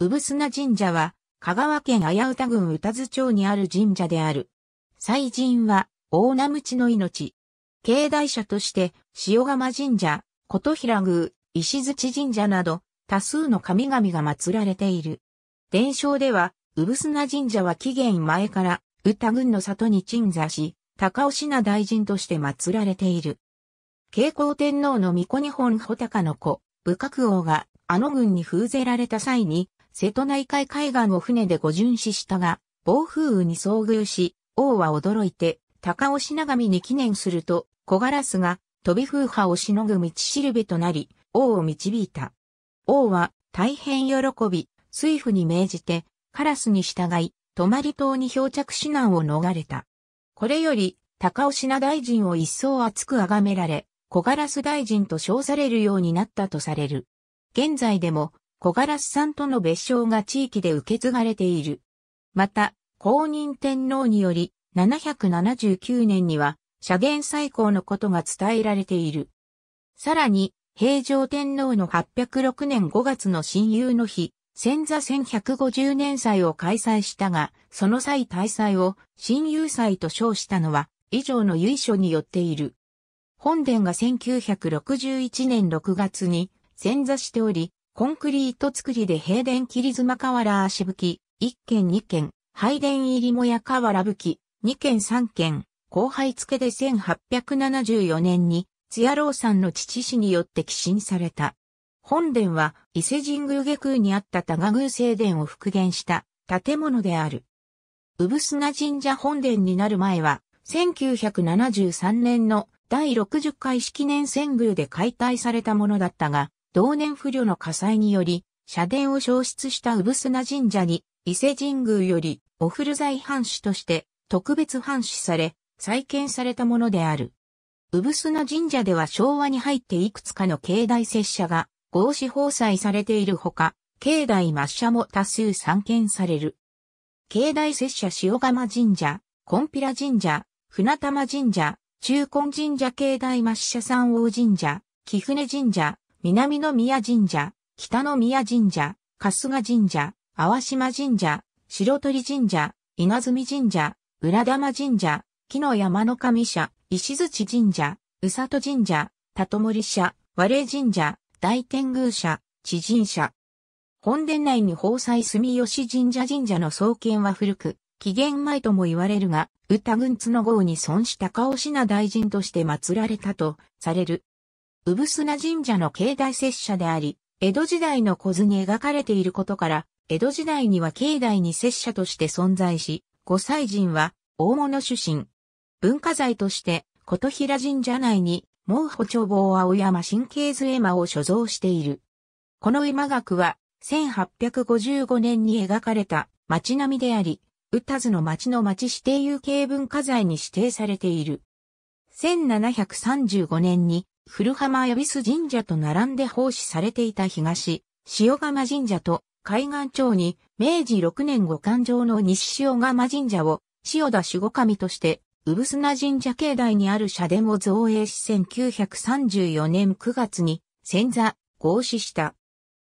産砂神社は、香川県綾歌郡歌津町にある神社である。祭神は、大名鞭の命。境内社として、塩釜神社、琴平宮、石槌神社など、多数の神々が祀られている。伝承では、産砂神社は紀元前から、歌郡の里に鎮座し、高尾品大臣として祀られている。慶光天皇の御子日本穂高の子、武覚王が、あの郡に封ぜられた際に、瀬戸内海海岸を船でご巡視したが、暴風雨に遭遇し、王は驚いて、高尾品神に記念すると、小ガラスが飛び風波をしのぐ道しるべとなり、王を導いた。王は大変喜び、水夫に命じて、カラスに従い、泊まり島に漂着死難を逃れた。これより、高尾品大臣を一層厚く崇められ、小ガラス大臣と称されるようになったとされる。現在でも、小ガラスさんとの別称が地域で受け継がれている。また、公認天皇により、779年には、社殿再興のことが伝えられている。さらに、平城天皇の806年5月の親友の日、戦座1150年祭を開催したが、その際大祭を親友祭と称したのは、以上の由緒によっている。本殿が1961年6月に戦座しており、コンクリート作りで平殿切妻瓦足吹き、1軒2軒、拝殿入りもや瓦吹き、2軒3軒、後輩付けで1874年に、津屋郎さんの父氏によって寄進された。本殿は伊勢神宮下空にあった多賀宮聖殿を復元した建物である。産砂神社本殿になる前は、1973年の第60回式年遷宮で解体されたものだったが、同年不慮の火災により、社殿を消失した産砂神社に、伊勢神宮より、お古材藩主として特別藩主され、再建されたものである。産砂神社では昭和に入っていくつかの境内拙者が合祀放祭されているほか、境内抹社も多数参見される。境内拙者塩釜神社、コンピラ神社、船玉神社、中根神社境内抹社三王神社、貴船神社、南宮神社、北宮神社、春日神社、淡島神社、白鳥神社、稲積神社、浦玉神社、木の山の神社、石槌神社、宇里神社、里森社、和礼神社、大天宮社、知人社。本殿内に宝祭住吉神社神社の創建は古く、紀元前とも言われるが、歌郡津の号に損した高尾品大臣として祀られたとされる。産砂神社の境内拙者であり、江戸時代の小図に描かれていることから、江戸時代には境内に拙者として存在し、御祭神は大物主神。文化財として、琴平神社内に、毛補長坊青山神経図絵馬を所蔵している。この絵馬学は、1855年に描かれた街並みであり、歌津の町の町指定有形文化財に指定されている。1735年に古浜恵比寿神社と並んで奉仕されていた東、塩釜神社と海岸町に明治6年五環上の西塩釜神社を塩田守護神として産砂神社境内にある社殿を造営し1934年9月に先座合祀した。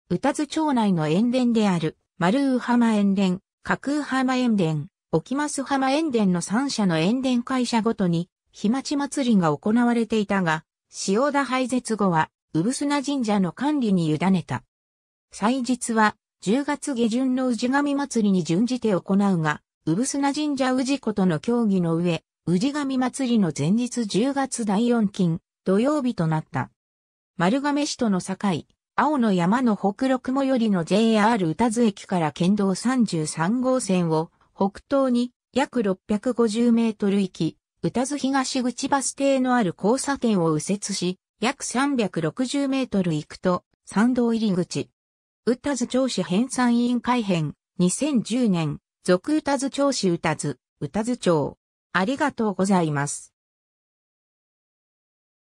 歌津町内の塩田である丸羽浜塩田、架空浜塩田、沖増浜塩田の3社の塩田会社ごとに日町祭りが行われていたが、塩田廃絶後は、産砂神社の管理に委ねた。祭日は、10月下旬の氏神祭りに準じて行うが、産砂神社氏子との協議の上、氏神祭りの前日10月第4金、土曜日となった。丸亀市との境、青の山の北陸最寄りの JR 宇多津駅から県道33号線を北東に約650メートル行き、宇多津東口バス停のある交差点を右折し、約360メートル行くと、参道入り口。歌津町市編纂委員会編、2010年、続歌津町市宇多津、宇多津町。ありがとうございます。